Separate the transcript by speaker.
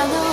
Speaker 1: 나눠